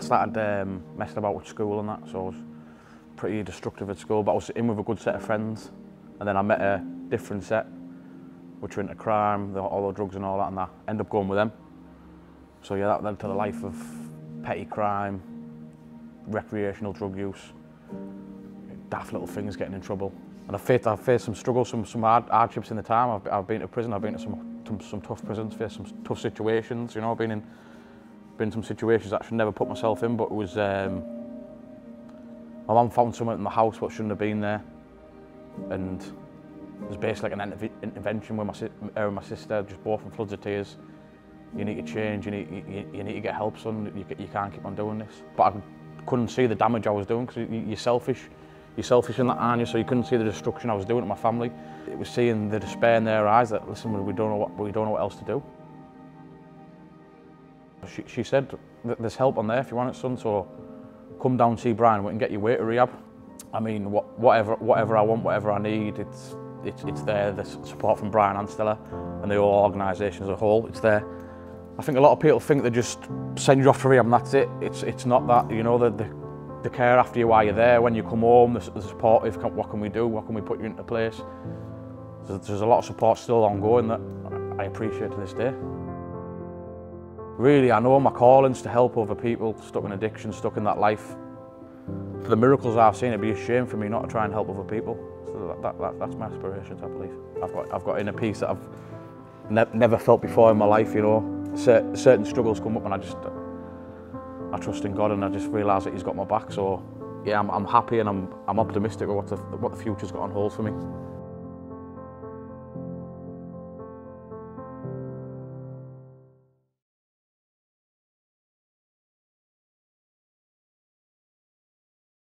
I started um, messing about with school and that, so I was pretty destructive at school, but I was in with a good set of friends. And then I met a different set, which were into crime, all the drugs and all that, and I ended up going with them. So yeah, that led to the life of petty crime, recreational drug use, daft little things, getting in trouble. And I've faced, I've faced some struggles, some, some hard, hardships in the time. I've, I've been to prison, I've been to some, some, some tough prisons, faced some tough situations, you know, I've been in, been some situations I should never put myself in, but it was, um, my mum found something in the house what shouldn't have been there. And it was basically like an intervention with my, her and my sister, just both in floods of tears. You need to change, you need, you, you need to get help, son. You, you can't keep on doing this. But I couldn't see the damage I was doing because you, you're selfish. You're selfish in that, aren't you? So you couldn't see the destruction I was doing to my family. It was seeing the despair in their eyes that, listen, we don't know what, we don't know what else to do. She, she said, there's help on there if you want it, son, so come down see Brian, we can get you to rehab. I mean, what, whatever, whatever I want, whatever I need, it's, it's, it's there, the support from Brian and Stella and the whole organisation as a whole, it's there. I think a lot of people think they just send you off to rehab and that's it. It's, it's not that, you know, the, the, the care after you while you're there, when you come home, the, the supportive, what can we do, what can we put you into place. There's, there's a lot of support still ongoing that I appreciate to this day. Really, I know my calling's to help other people stuck in addiction, stuck in that life. For the miracles I've seen, it'd be a shame for me not to try and help other people. So that, that, that, that's my aspirations, I believe. I've got, I've got inner peace that I've ne never felt before in my life, you know. Cer certain struggles come up and I just, I trust in God and I just realise that He's got my back. So yeah, I'm, I'm happy and I'm, I'm optimistic about what the, what the future's got on hold for me.